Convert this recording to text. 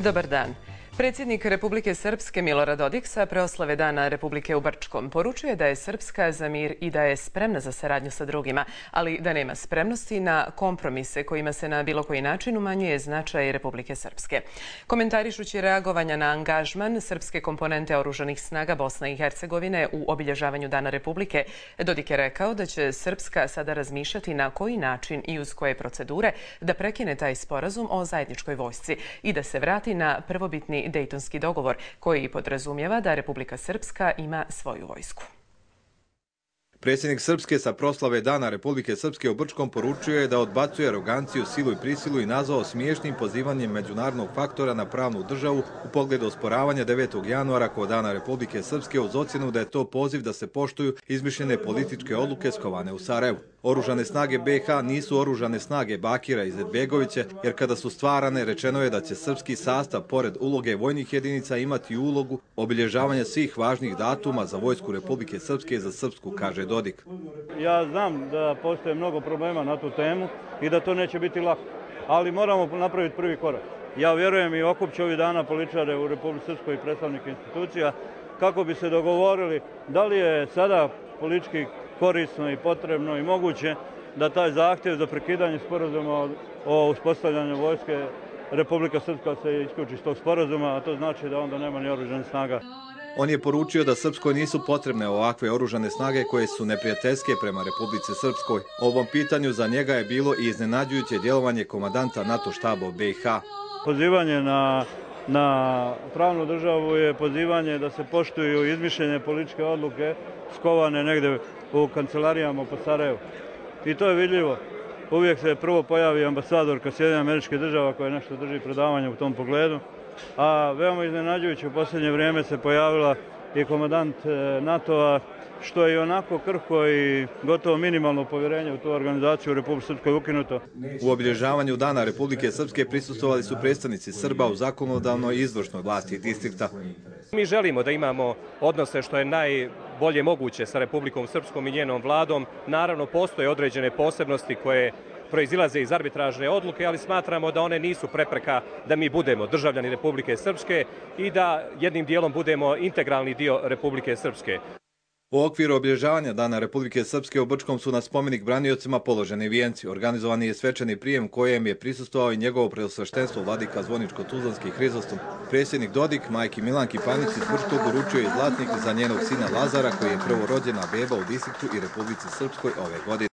Dobar dan. Predsjednik Republike Srpske Milorad Dodik sa preoslave Dana Republike u Brčkom poručuje da je Srpska za mir i da je spremna za saradnju sa drugima, ali da nema spremnosti na kompromise kojima se na bilo koji način umanjuje značaj Republike Srpske. Komentarišući reagovanja na angažman srpske komponente oružanih snaga Bosne i Hercegovine u obilježavanju Dana Republike, Dodik je rekao da će Srpska sada razmišljati na koji način i uz koje procedure da prekine taj sporazum o zajedničkoj vojsci i da se vrati na prvobitni Dejtonski dogovor, koji podrazumijeva da Republika Srpska ima svoju vojsku. Predsjednik Srpske sa proslave Dana Republike Srpske u Brčkom poručio je da odbacuje aroganciju, silu i prisilu i nazvao smiješnim pozivanjem međunarodnog faktora na pravnu državu u pogledu osporavanja 9. januara kod Dana Republike Srpske uz ocjenu da je to poziv da se poštuju izmišljene političke odluke skovane u Sarajevu. Oružane snage BH nisu oružane snage Bakira i Zedbegovića, jer kada su stvarane, rečeno je da će srpski sastav, pored uloge vojnih jedinica, imati ulogu obilježavanja svih važnih datuma za Vojsku Republike Srpske za Srpsku, kaže Dodik. Ja znam da postoje mnogo problema na tu temu i da to neće biti lako, ali moramo napraviti prvi korak. Ja vjerujem i okupću ovih dana političare u Republike Srpskoj i predstavnike institucija kako bi se dogovorili da li je sada politički korisno i potrebno i moguće da taj zahtjev za prekidanje sporazuma o uspostavljanju vojske Republika Srpska se isključi iz tog sporazuma, a to znači da onda nema ni oružanih snaga. On je poručio da Srpskoj nisu potrebne ovakve oružane snage koje su neprijateljske prema Republice Srpskoj. Ovom pitanju za njega je bilo i iznenađujuće djelovanje komadanta NATO štaba BiH. Pozivanje na na pravnu državu je pozivanje da se poštuju izmišljene političke odluke skovane negde u kancelarijama po Sarajevu. I to je vidljivo. Uvijek se prvo pojavi ambasadorka Sjedinja američke država koja nešto drži predavanje u tom pogledu. A veoma iznenađujuće u posljednje vrijeme se pojavila i komadant e, NATO-a što je onako krhko i gotovo minimalno povjerenje u tu organizaciju u Republike Srpskoj ukinuto. U obilježavanju Dana Republike Srpske prisustovali su predstavnici Srba u zakonodavnoj izvršnoj vlasti distrikta. Mi želimo da imamo odnose što je najbolje moguće sa Republikom Srpskom i njenom vladom. Naravno, postoje određene posebnosti koje proizilaze iz arbitražne odluke, ali smatramo da one nisu prepreka da mi budemo državljani Republike Srpske i da jednim dijelom budemo integralni dio Republike Srpske. U okviru obježavanja Dana Republike Srpske u Brčkom su na spomenik braniocima položeni vijenci. Organizovan je svečani prijem kojem je prisustovao i njegovo preosveštenstvo vladika Zvoničko-Tuzlanski Hrizostom. Predsjednik Dodik, majki Milanki Panić iz Brčkog uručio je zlatnik za njenog sina Lazara koji je prvorođena beba u distriktu i Republici Srpskoj ove godine.